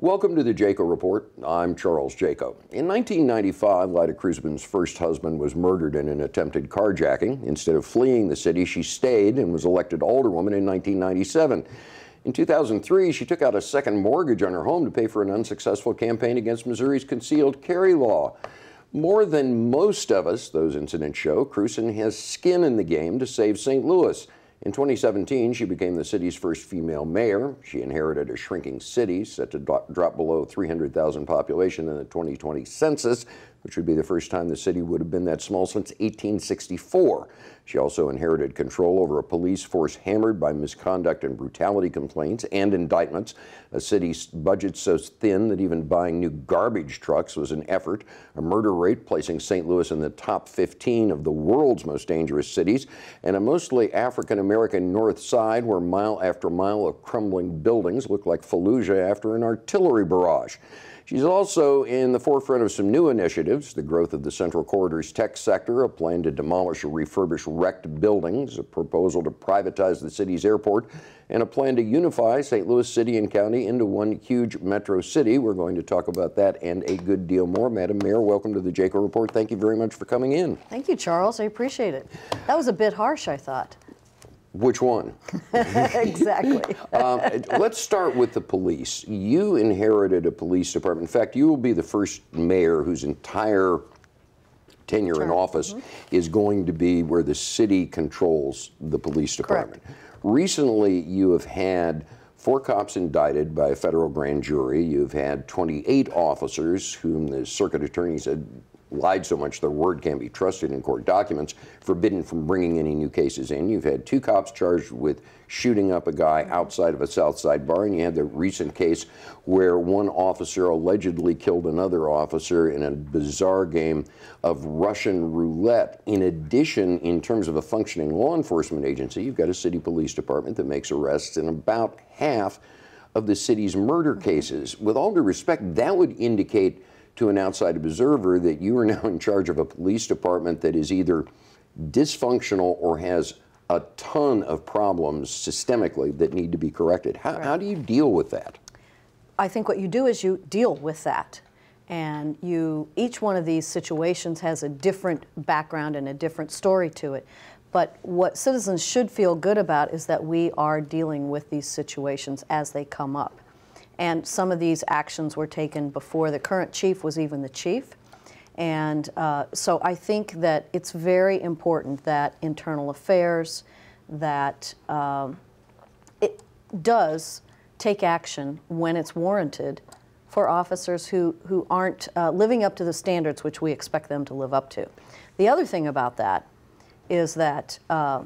Welcome to the Jaco Report. I'm Charles Jaco. In 1995, Lyda Krewson's first husband was murdered in an attempted carjacking. Instead of fleeing the city, she stayed and was elected alderwoman in 1997. In 2003, she took out a second mortgage on her home to pay for an unsuccessful campaign against Missouri's concealed carry law. More than most of us, those incidents show, Krewson has skin in the game to save St. Louis. In 2017, she became the city's first female mayor. She inherited a shrinking city set to drop below 300,000 population in the 2020 census, which would be the first time the city would have been that small since 1864. She also inherited control over a police force hammered by misconduct and brutality complaints and indictments, a city's budget so thin that even buying new garbage trucks was an effort, a murder rate placing St. Louis in the top 15 of the world's most dangerous cities, and a mostly African American north side where mile after mile of crumbling buildings looked like Fallujah after an artillery barrage. She's also in the forefront of some new initiatives, the growth of the Central Corridor's tech sector, a plan to demolish or refurbish wrecked buildings, a proposal to privatize the city's airport, and a plan to unify St. Louis City and County into one huge metro city. We're going to talk about that and a good deal more. Madam Mayor, welcome to the Jaco Report. Thank you very much for coming in. Thank you, Charles. I appreciate it. That was a bit harsh, I thought. Which one? exactly. um, let's start with the police. You inherited a police department. In fact, you will be the first mayor whose entire tenure sure. in office mm -hmm. is going to be where the city controls the police department. Correct. Recently, you have had four cops indicted by a federal grand jury. You've had 28 officers whom the circuit attorney said lied so much their word can't be trusted in court documents, forbidden from bringing any new cases in. You've had two cops charged with shooting up a guy outside of a South Side bar, and you had the recent case where one officer allegedly killed another officer in a bizarre game of Russian roulette. In addition, in terms of a functioning law enforcement agency, you've got a city police department that makes arrests in about half of the city's murder cases. With all due respect, that would indicate to an outside observer that you are now in charge of a police department that is either dysfunctional or has a ton of problems systemically that need to be corrected. How, right. how do you deal with that? I think what you do is you deal with that. And you, each one of these situations has a different background and a different story to it. But what citizens should feel good about is that we are dealing with these situations as they come up. And some of these actions were taken before the current chief was even the chief. And uh, so I think that it's very important that internal affairs, that um, it does take action when it's warranted for officers who, who aren't uh, living up to the standards which we expect them to live up to. The other thing about that is that uh,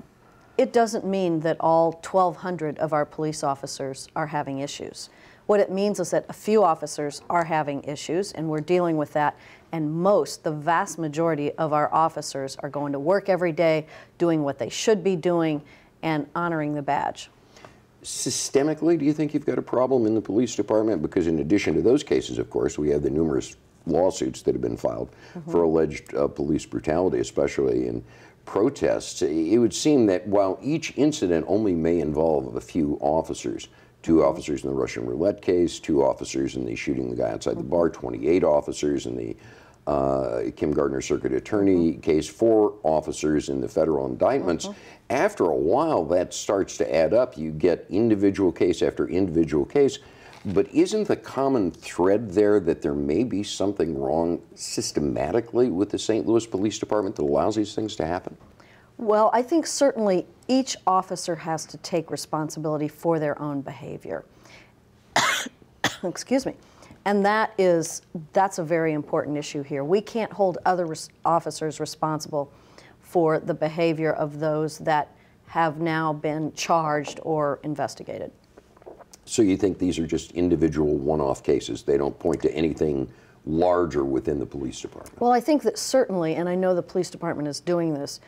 it doesn't mean that all 1,200 of our police officers are having issues. What it means is that a few officers are having issues, and we're dealing with that. And most, the vast majority of our officers are going to work every day, doing what they should be doing, and honoring the badge. Systemically, do you think you've got a problem in the police department? Because in addition to those cases, of course, we have the numerous lawsuits that have been filed mm -hmm. for alleged uh, police brutality, especially in protests. It would seem that while each incident only may involve a few officers, two officers in the Russian roulette case, two officers in the shooting the guy outside the bar, 28 officers in the uh, Kim Gardner Circuit Attorney mm-hmm. case, four officers in the federal indictments. Mm-hmm. After a while, that starts to add up. You get individual case after individual case. But isn't the common thread there that there may be something wrong systematically with the St. Louis Police Department that allows these things to happen? Well, I think certainly each officer has to take responsibility for their own behavior. Excuse me. And that is, that's a very important issue here. We can't hold other res officers responsible for the behavior of those that have now been charged or investigated. So you think these are just individual one-off cases? They don't point to anything larger within the police department? Well, I think that certainly, and I know the police department is doing this,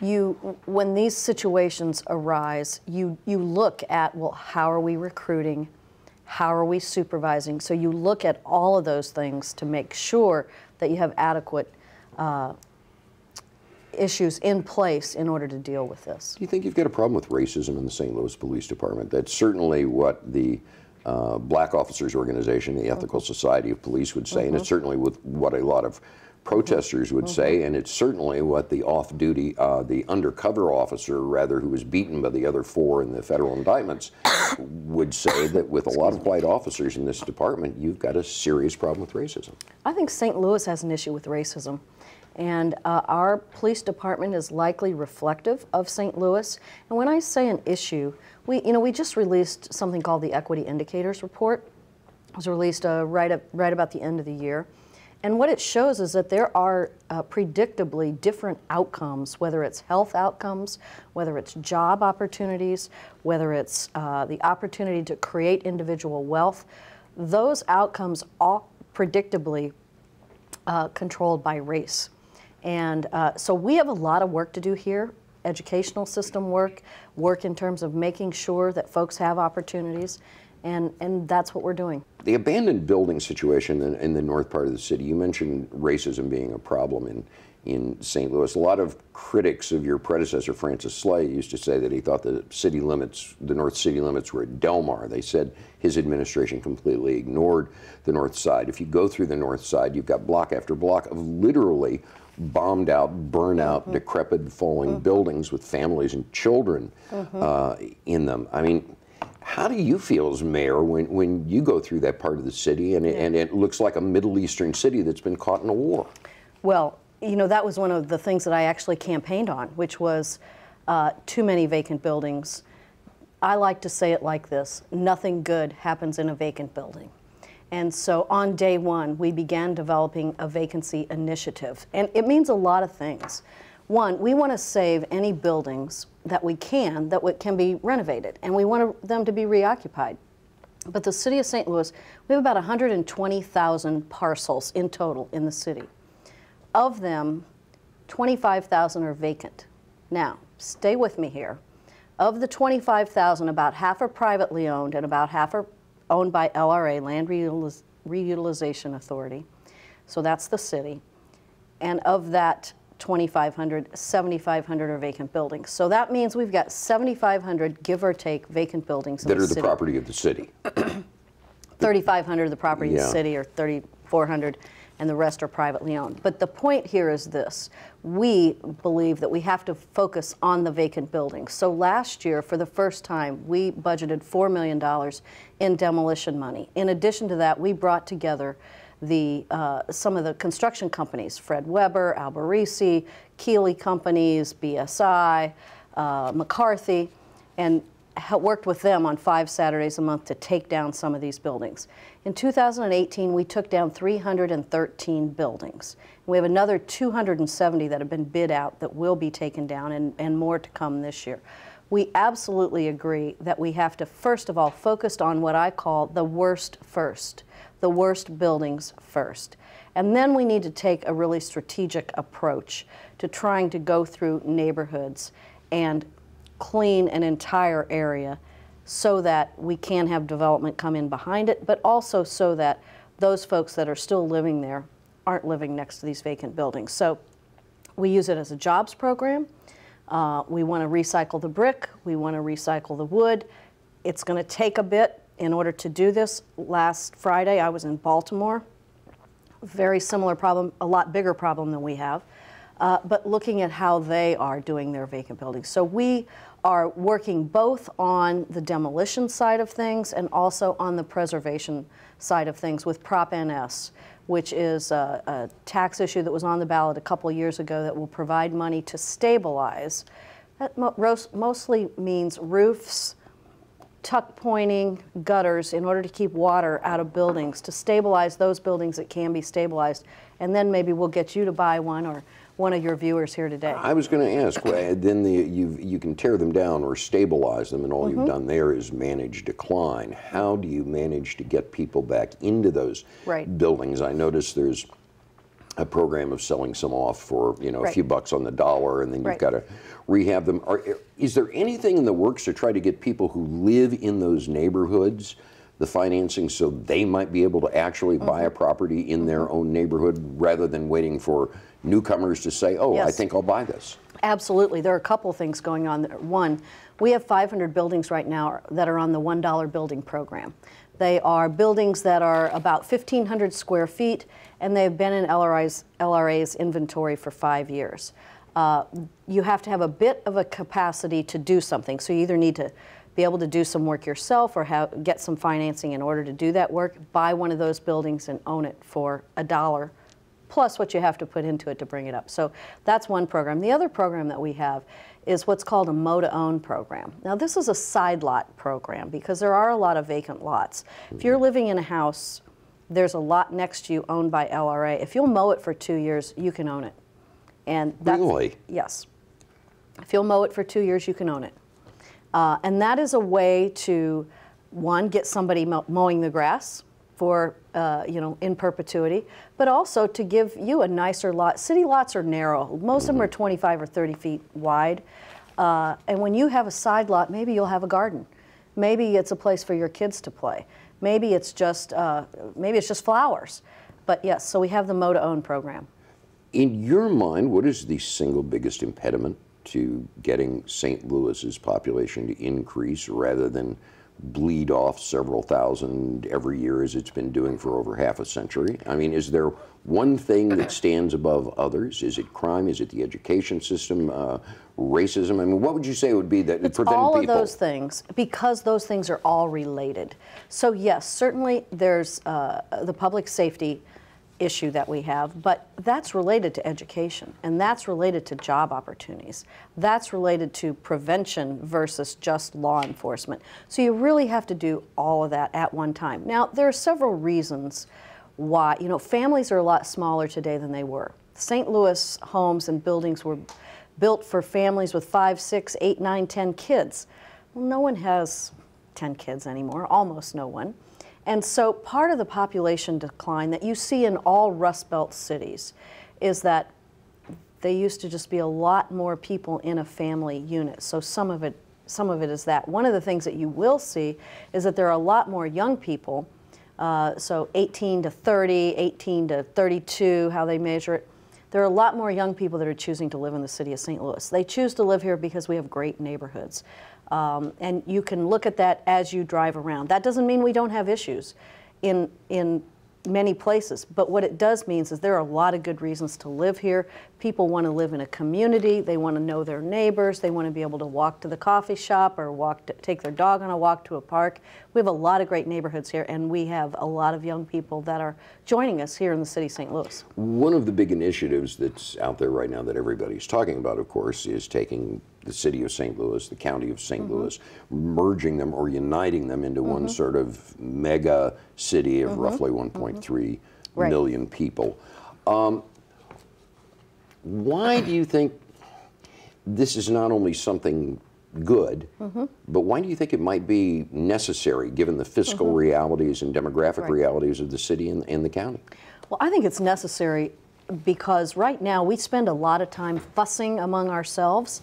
you, when these situations arise, you, you look at, well, how are we recruiting? How are we supervising? So you look at all of those things to make sure that you have adequate uh, issues in place in order to deal with this. Do you think you've got a problem with racism in the St. Louis Police Department? That's certainly what the uh, black officers organization, the Ethical Society of Police, would say, and it's certainly with what a lot of protesters would say, and it's certainly what the off-duty, uh, the undercover officer, rather, who was beaten by the other four in the federal indictments, would say that with a lot of white officers in this department, you've got a serious problem with racism. I think St. Louis has an issue with racism. And uh, our police department is likely reflective of St. Louis. And when I say an issue, we, you know, we just released something called the Equity Indicators Report. It was released uh, right, up, right about the end of the year. And what it shows is that there are uh, predictably different outcomes, whether it's health outcomes, whether it's job opportunities, whether it's uh, the opportunity to create individual wealth. Those outcomes are predictably uh, controlled by race. And uh, so we have a lot of work to do here educational system work, work in terms of making sure that folks have opportunities, and, and that's what we're doing. The abandoned building situation in, in the north part of the city, you mentioned racism being a problem in, in St. Louis. A lot of critics of your predecessor, Francis Slay, used to say that he thought the city limits, the north city limits, were at Delmar. They said his administration completely ignored the north side. If you go through the north side, you've got block after block of literally bombed out, burnt out, mm-hmm. decrepit, falling mm-hmm. buildings with families and children mm-hmm. uh, in them. I mean, how do you feel as mayor when, when you go through that part of the city and it, and it looks like a Middle Eastern city that's been caught in a war? Well, you know, that was one of the things that I actually campaigned on, which was uh, too many vacant buildings. I like to say it like this nothing good happens in a vacant building. And so on day one, we began developing a vacancy initiative. And it means a lot of things. One, we want to save any buildings that we can that can be renovated, and we want them to be reoccupied. But the city of St. Louis, we have about 120,000 parcels in total in the city. Of them, 25,000 are vacant. Now, stay with me here. Of the 25,000, about half are privately owned and about half are owned by LRA, Land Reutilization Authority. So that's the city. And of that 2,500, 7,500 are vacant buildings. So that means we've got 7,500, give or take, vacant buildings that the are the property of the city. 3,500 the property yeah. of the city, or 3,400 and the rest are privately owned. But the point here is this we believe that we have to focus on the vacant buildings. So last year, for the first time, we budgeted $4 million in demolition money. In addition to that, we brought together the, uh, some of the construction companies, Fred Weber, Alberici, Keeley Companies, BSI, uh, McCarthy, and worked with them on five Saturdays a month to take down some of these buildings. In 2018, we took down 313 buildings. We have another 270 that have been bid out that will be taken down and, and more to come this year. We absolutely agree that we have to, first of all, focus on what I call the worst first, the worst buildings first. And then we need to take a really strategic approach to trying to go through neighborhoods and clean an entire area so that we can have development come in behind it, but also so that those folks that are still living there aren't living next to these vacant buildings. So we use it as a jobs program. Uh, we want to recycle the brick. We want to recycle the wood. It's going to take a bit in order to do this. Last Friday, I was in Baltimore. Very similar problem, a lot bigger problem than we have, uh, but looking at how they are doing their vacant buildings. So we are working both on the demolition side of things and also on the preservation side of things with Prop NS, which is a, a tax issue that was on the ballot a couple years ago that will provide money to stabilize. That mo mostly means roofs, tuck pointing, gutters in order to keep water out of buildings, to stabilize those buildings that can be stabilized. And then maybe we'll get you to buy one or one of your viewers here today. I was going to ask, then the, you you can tear them down or stabilize them, and all mm -hmm. you've mm-hmm. done there is manage decline. How do you manage to get people back into those right. buildings? I notice there's a program of selling some off for you know a few bucks on the dollar, and then you've right. got to rehab them. Are, is there anything in the works to try to get people who live in those neighborhoods? the financing so they might be able to actually buy a mm-hmm. property in their mm-hmm. own neighborhood rather than waiting for newcomers to say, oh, yes. I think I'll buy this? Absolutely. There are a couple things going on. One, We have 500 buildings right now that are on the $1 building program. They are buildings that are about 1,500 square feet, and they've been in LRA's, LRA's inventory for five years. Uh, you have to have a bit of a capacity to do something. So you either need to be able to do some work yourself or have, get some financing in order to do that work, buy one of those buildings and own it for a dollar plus what you have to put into it to bring it up. So that's one program. The other program that we have is what's called a mow to own program. Now this is a side lot program because there are a lot of vacant lots. If you're living in a house, there's a lot next to you owned by LRA. If you'll mow it for two years, you can own it. And that's, Really? Yes. If you'll mow it for two years, you can own it. Uh, and that is a way to, one, get somebody mowing the grass for, uh, you know, in perpetuity, but also to give you a nicer lot. City lots are narrow. Most of them are 25 or 30 feet wide. Uh, and when you have a side lot, maybe you'll have a garden. Maybe it's a place for your kids to play. Maybe it's just, uh, maybe it's just flowers. But yes, so we have the mow to own program. In your mind, what is the single biggest impediment to getting St. Louis's population to increase rather than bleed off several thousand every year as it's been doing for over half a century? I mean, is there one thing that stands above others? Is it crime? Is it the education system? Uh, racism? I mean, what would you say would be that It's preventing all people? of those things because those things are all related. So yes, certainly there's uh, the public safety issue that we have, but that's related to education and that's related to job opportunities. That's related to prevention versus just law enforcement. So you really have to do all of that at one time. Now, there are several reasons why, you know, families are a lot smaller today than they were. St. Louis homes and buildings were built for families with five, six, eight, nine, ten kids. Well, no one has 10 kids anymore, almost no one. And so part of the population decline that you see in all Rust Belt cities is that they used to just be a lot more people in a family unit. So some of it some of it is that. One of the things that you will see is that there are a lot more young people, uh, so 18 to 30, 18 to 32, how they measure it. There are a lot more young people that are choosing to live in the city of St. Louis. They choose to live here because we have great neighborhoods. Um, and you can look at that as you drive around. That doesn't mean we don't have issues in, in many places, but what it does means is there are a lot of good reasons to live here. People want to live in a community, they want to know their neighbors, they want to be able to walk to the coffee shop or walk to, take their dog on a walk to a park. We have a lot of great neighborhoods here, and we have a lot of young people that are joining us here in the city of St. Louis. One of the big initiatives that's out there right now that everybody's talking about, of course, is taking the city of St. Louis, the county of saint mm-hmm. Louis, merging them or uniting them into one mm-hmm. sort of mega city of mm-hmm. roughly 1.3 Right. million people. Um, why do you think this is not only something good, but why do you think it might be necessary given the fiscal realities and demographic Right. realities of the city and, and the county? Well, I think it's necessary because right now we spend a lot of time fussing among ourselves.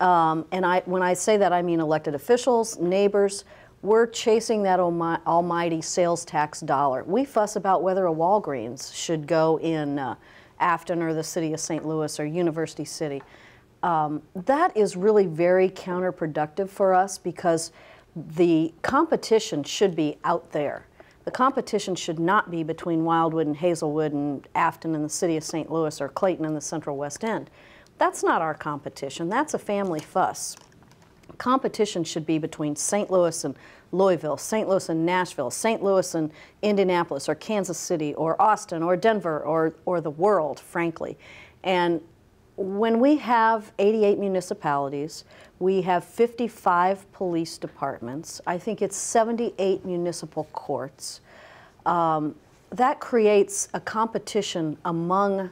Um, and I, when I say that, I mean elected officials, neighbors. We're chasing that almighty sales tax dollar. We fuss about whether a Walgreens should go in uh, Afton or the city of St. Louis or University City. Um, that is really very counterproductive for us because the competition should be out there. The competition should not be between Wildwood and Hazelwood and Afton and the city of St. Louis or Clayton and the Central West End. That's not our competition. That's a family fuss. Competition should be between St. Louis and Louisville, St. Louis and Nashville, St. Louis and Indianapolis, or Kansas City, or Austin, or Denver, or, or the world, frankly. And when we have 88 municipalities, we have 55 police departments, I think it's 78 municipal courts. Um, that creates a competition among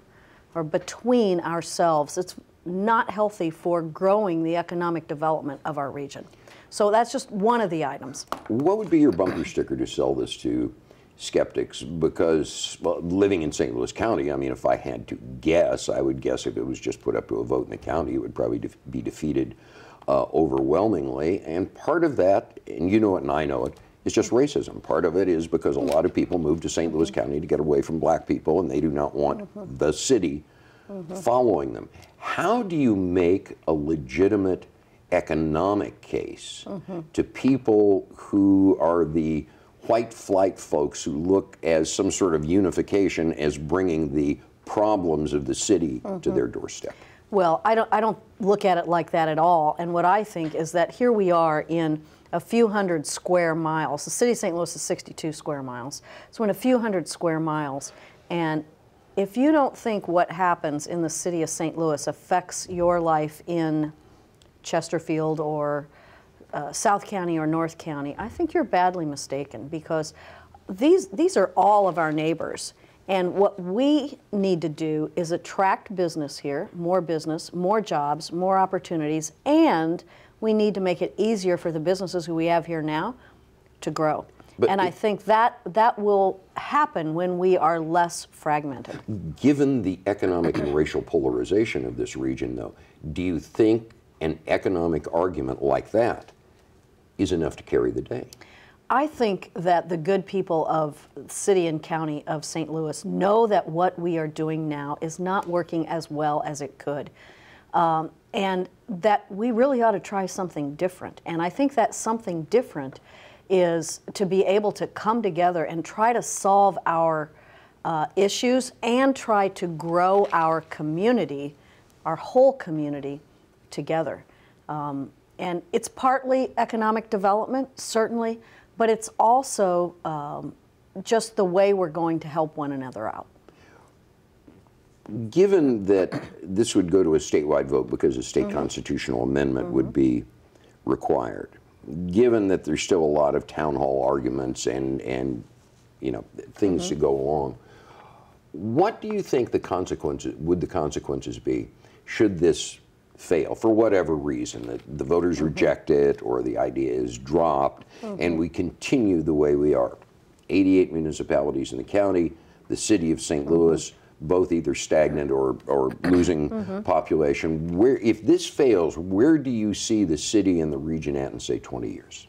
or between ourselves. It's not healthy for growing the economic development of our region. So that's just one of the items. What would be your bumper sticker to sell this to skeptics? Because well, living in St. Louis County, I mean, if I had to guess, I would guess if it was just put up to a vote in the county, it would probably def- be defeated uh, overwhelmingly. And part of that, and you know it and I know it, is just racism. Part of it is because a lot of people move to St. Louis County to get away from black people, and they do not want the city following them. How do you make a legitimate economic case to people who are the white flight folks who look as some sort of unification as bringing the problems of the city to their doorstep? Well, I don't, I don't look at it like that at all. And what I think is that here we are in a few hundred square miles. The city of St. Louis is 62 square miles. So in a few hundred square miles. And if you don't think what happens in the city of St. Louis affects your life in Chesterfield or uh, South County or North County, I think you're badly mistaken because these, these are all of our neighbors. And what we need to do is attract business here, more business, more jobs, more opportunities, and we need to make it easier for the businesses who we have here now to grow. But and I think that that will happen when we are less fragmented. Given the economic and racial polarization of this region, though, do you think an economic argument like that is enough to carry the day? I think that the good people of city and county of St. Louis know that what we are doing now is not working as well as it could. Um, and that we really ought to try something different. And I think that something different is to be able to come together and try to solve our uh, issues and try to grow our community, our whole community, together. Um, and it's partly economic development, certainly, but it's also um, just the way we're going to help one another out. Given that this would go to a statewide vote because a state mm-hmm. constitutional amendment would mm-hmm. be required, given that there's still a lot of town hall arguments and, and you know, things mm-hmm. to go along, what do you think the consequences would the consequences be should this fail for whatever reason that the voters reject it or the idea is dropped and we continue the way we are? 88 municipalities in the county the city of st louis both either stagnant or, or losing mm-hmm. population where if this fails where do you see the city and the region at in say 20 years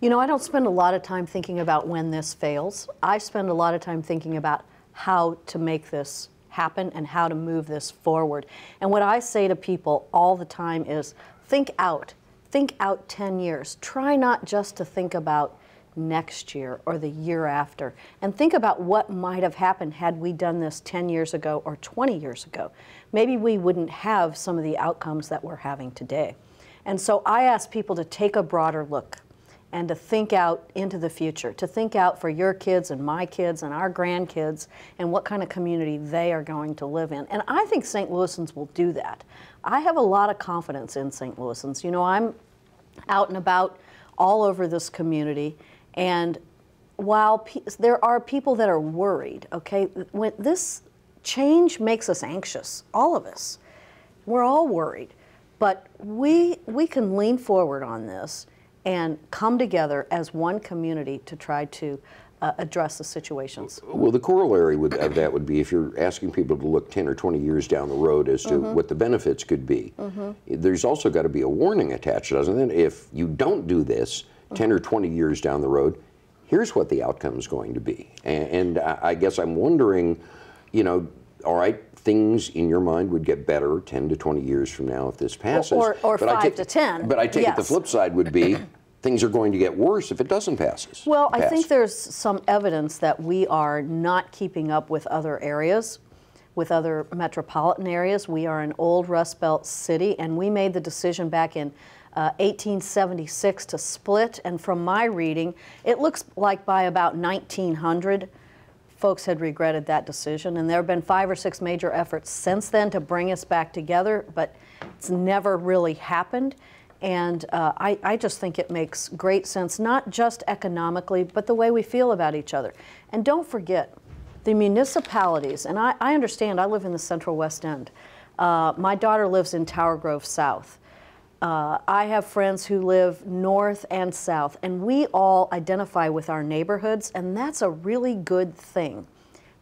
You know, I don't spend a lot of time thinking about when this fails. I spend a lot of time thinking about how to make this happen and how to move this forward. And what I say to people all the time is think out. Think out 10 years. Try not just to think about next year or the year after. And think about what might have happened had we done this 10 years ago or 20 years ago. Maybe we wouldn't have some of the outcomes that we're having today. And so I ask people to take a broader look and to think out into the future, to think out for your kids and my kids and our grandkids and what kind of community they are going to live in. And I think St. Louisans will do that. I have a lot of confidence in St. Louisans. You know, I'm out and about all over this community, and while pe- there are people that are worried, okay, when this change makes us anxious, all of us. We're all worried, but we we can lean forward on this and come together as one community to try to uh, address the situations. Well, the corollary would, of that would be if you're asking people to look 10 or 20 years down the road as to what the benefits could be, there's also got to be a warning attached, doesn't it? If you don't do this 10 or 20 years down the road, here's what the outcome is going to be. And, and I guess I'm wondering, you know, all right, things in your mind would get better 10 to 20 years from now if this passes. or I five take- to 10, But I take it the flip side would be things are going to get worse if it doesn't pass. Well, I think there's some evidence that we are not keeping up with other areas, with other metropolitan areas. We are an old Rust Belt city, and we made the decision back in uh, 1876 to split. And from my reading, it looks like by about 1900, folks had regretted that decision. And there have been five or six major efforts since then to bring us back together, but it's never really happened. And uh, I, I just think it makes great sense, not just economically, but the way we feel about each other. And don't forget, the municipalities, and I, I understand, I live in the Central West End. Uh, my daughter lives in Tower Grove South. Uh, I have friends who live north and south, and we all identify with our neighborhoods, and that's a really good thing.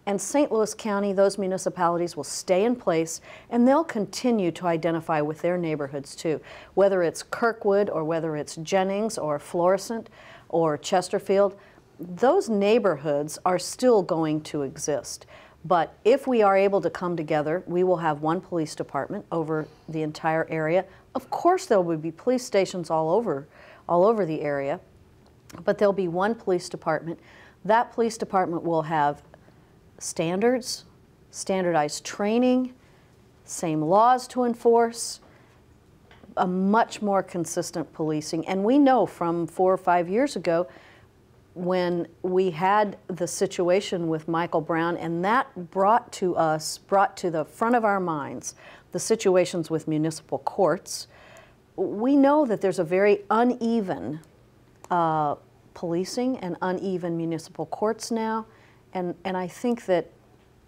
And St. Louis County, those municipalities will stay in place and they'll continue to identify with their neighborhoods too, whether it's Kirkwood or whether it's Jennings or Florissant or Chesterfield. Those neighborhoods are still going to exist. But if we are able to come together, we will have one police department over the entire area. Of course, there will be police stations all over, all over the area, but there'll be one police department. That police department will have standards, standardized training, same laws to enforce, a much more consistent policing. And we know from four or five years ago when we had the situation with Michael Brown, and that brought to us, brought to the front of our minds, the situations with municipal courts. We know that there's a very uneven uh, policing and uneven municipal courts now, and, and I think that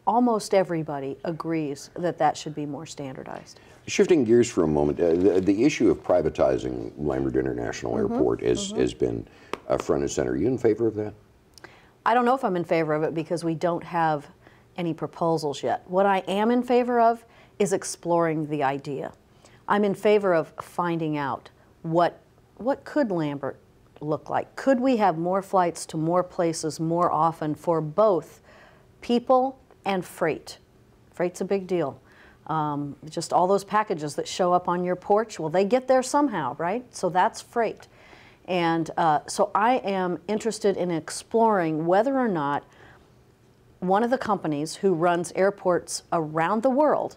almost everybody agrees that that should be more standardized. Shifting gears for a moment, uh, the, the, issue of privatizing Lambert International mm -hmm. Airport has, mm -hmm. has been uh, front and center. Are you in favor of that? I don't know if I'm in favor of it because we don't have any proposals yet. What I am in favor of is exploring the idea. I'm in favor of finding out what, what could Lambert look like? Could we have more flights to more places more often for both people and freight. Freight's a big deal. Um, just all those packages that show up on your porch, well, they get there somehow, right? So that's freight. And uh, so I am interested in exploring whether or not one of the companies who runs airports around the world,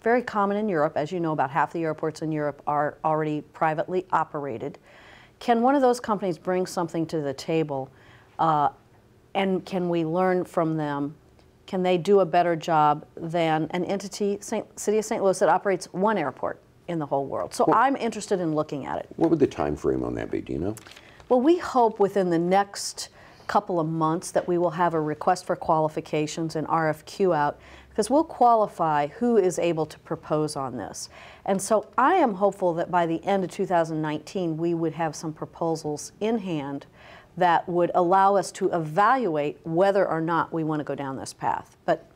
very common in Europe, as you know, about half the airports in Europe are already privately operated. Can one of those companies bring something to the table uh, and can we learn from them can they do a better job than an entity, Saint, City of St. Louis, that operates one airport in the whole world? So well, I'm interested in looking at it. What would the time frame on that be? Do you know? Well, we hope within the next couple of months that we will have a request for qualifications and RFQ out because we'll qualify who is able to propose on this. And so I am hopeful that by the end of 2019 we would have some proposals in hand that would allow us to evaluate whether or not we want to go down this path. But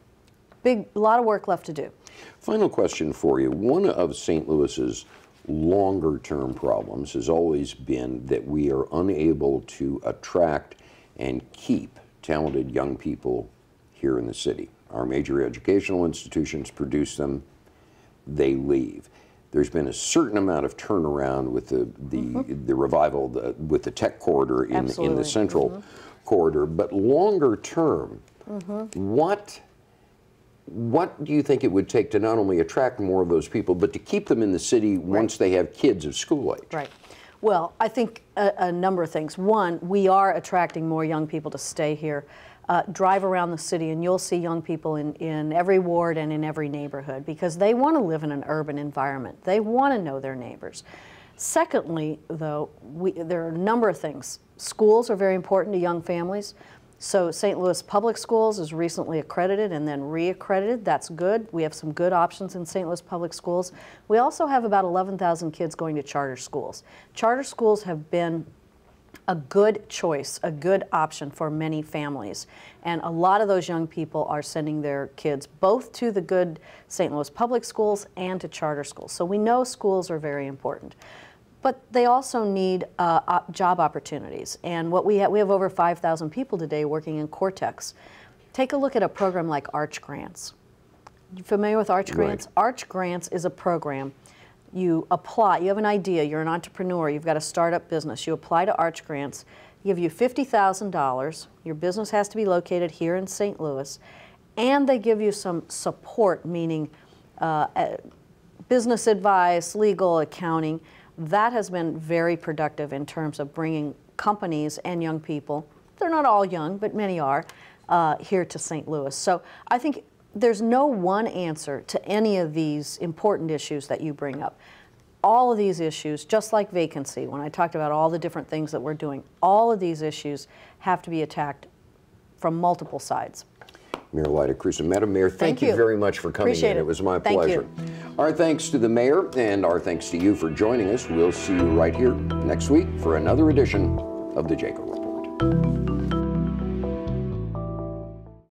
big, a lot of work left to do. Final question for you. One of St. Louis's longer term problems has always been that we are unable to attract and keep talented young people here in the city. Our major educational institutions produce them, they leave there's been a certain amount of turnaround with the the, mm -hmm. the revival the, with the tech corridor in in the central mm -hmm. corridor. But longer term, mm -hmm. what what do you think it would take to not only attract more of those people, but to keep them in the city right. once they have kids of school age? Right. Well, I think a, a number of things. One, we are attracting more young people to stay here uh, drive around the city and you'll see young people in, in every ward and in every neighborhood because they want to live in an urban environment. They want to know their neighbors. Secondly, though, we, there are a number of things. Schools are very important to young families. So St. Louis Public Schools is recently accredited and then reaccredited. That's good. We have some good options in St. Louis Public Schools. We also have about 11,000 kids going to charter schools. Charter schools have been a good choice, a good option for many families. And a lot of those young people are sending their kids both to the good St. Louis public schools and to charter schools. So we know schools are very important. But they also need uh, job opportunities. And what we have, we have over 5,000 people today working in Cortex. Take a look at a program like Arch Grants. You familiar with Arch Grants? Right. Arch Grants is a program you apply, you have an idea, you're an entrepreneur, you've got a startup business, you apply to Arch Grants, give you $50,000, your business has to be located here in St. Louis, and they give you some support, meaning uh, uh, business advice, legal, accounting. That has been very productive in terms of bringing companies and young people, they're not all young, but many are, uh, here to St. Louis. So I think there's no one answer to any of these important issues that you bring up. All of these issues, just like vacancy, when I talked about all the different things that we're doing, all of these issues have to be attacked from multiple sides. Mayor Lyda Cruz. Madam Mayor, thank, thank you. you. very much for coming Appreciate in. It. it was my thank pleasure. You. Our thanks to the mayor and our thanks to you for joining us. We'll see you right here next week for another edition of the Jaco Report.